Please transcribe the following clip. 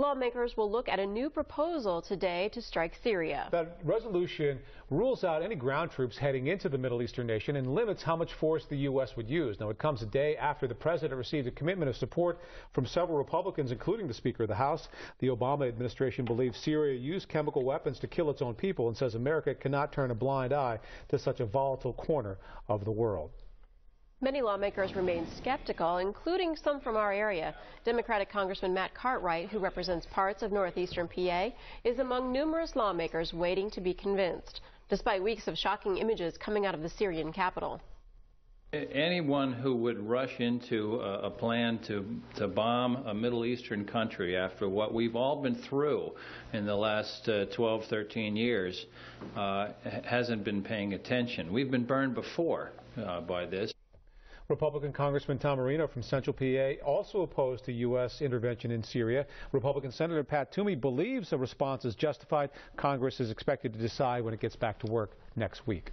Lawmakers will look at a new proposal today to strike Syria. That resolution rules out any ground troops heading into the Middle Eastern nation and limits how much force the U.S. would use. Now, it comes a day after the president received a commitment of support from several Republicans, including the Speaker of the House. The Obama administration believes Syria used chemical weapons to kill its own people and says America cannot turn a blind eye to such a volatile corner of the world. Many lawmakers remain skeptical, including some from our area. Democratic Congressman Matt Cartwright, who represents parts of northeastern PA, is among numerous lawmakers waiting to be convinced, despite weeks of shocking images coming out of the Syrian capital. Anyone who would rush into a, a plan to, to bomb a Middle Eastern country after what we've all been through in the last uh, 12, 13 years uh, hasn't been paying attention. We've been burned before uh, by this. Republican Congressman Tom Marino from Central PA also opposed to U.S. intervention in Syria. Republican Senator Pat Toomey believes a response is justified. Congress is expected to decide when it gets back to work next week.